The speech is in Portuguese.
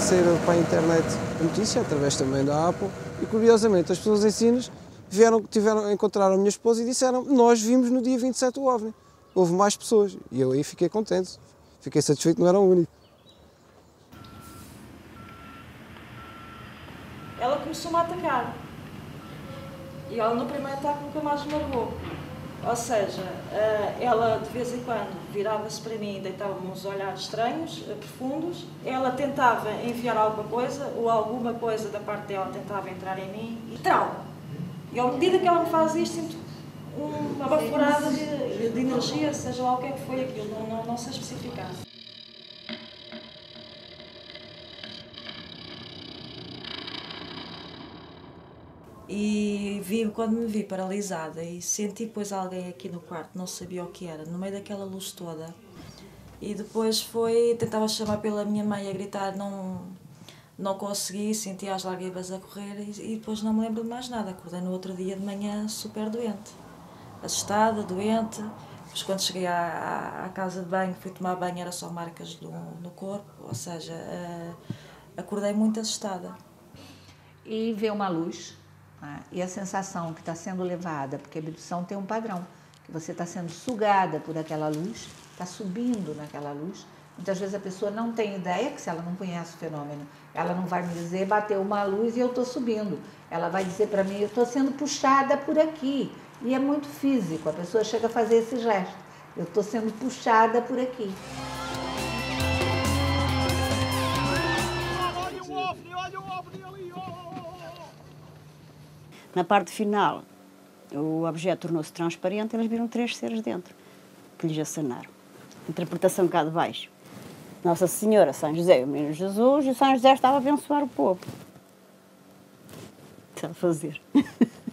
sair para a internet a notícia, através também da Apple, e curiosamente as pessoas em Sines vieram, tiveram, encontraram a minha esposa e disseram nós vimos no dia 27 o OVNI. Houve mais pessoas e eu aí fiquei contente, fiquei satisfeito, não era o único. Ela começou-me a atacar e ela no primeiro ataque nunca mais me largou. Ou seja, eh, ela de vez em quando virava-se para mim e deitava-me uns olhares estranhos, eh, profundos. Ela tentava enviar alguma coisa ou alguma coisa da parte dela tentava entrar em mim e trau. E à medida que ela me faz isto, sinto uma baforada de, de, energia, seja lá o que é que foi aquilo, não, não, não sei especificar. E vi, quando me vi paralisada e senti depois alguém aqui no quarto, não sabia o que era, no meio daquela luz toda. E depois foi, tentava chamar pela minha mãe a gritar, não, não consegui, senti as lágrimas a correr e, e depois não me lembro de mais nada. Acordei no outro dia de manhã super doente, assustada, doente. Depois quando cheguei à, à, casa de banho, fui tomar banho, era só marcas do, no corpo, ou seja, uh, acordei muito assustada. E vê uma luz né? E a sensação que está sendo levada, porque a abdução tem um padrão, que você está sendo sugada por aquela luz, está subindo naquela luz. Muitas vezes a pessoa não tem ideia, que se ela não conhece o fenômeno, ela não vai me dizer, bateu uma luz e eu estou subindo. Ela vai dizer para mim, eu estou sendo puxada por aqui. E é muito físico, a pessoa chega a fazer esse gesto. Eu estou sendo puxada por aqui. Na parte final, o objeto tornou-se transparente e eles viram três seres dentro, que lhes acanaram. Interpretação cá de baixo. Nossa Senhora, São José e o Menino Jesus, e São José estava a abençoar o povo. Sabe fazer.